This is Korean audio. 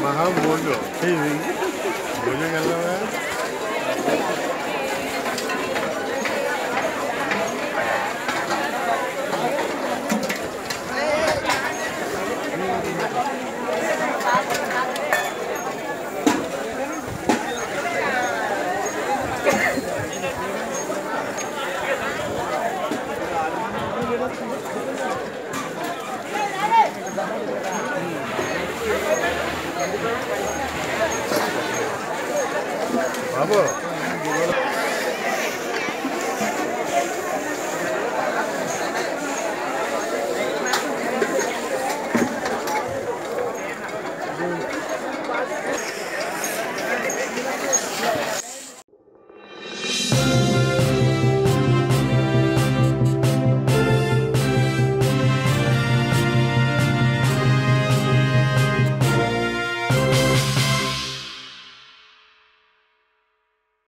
Mahal bodoh. Hei, bodoh kalau kan. Bravo.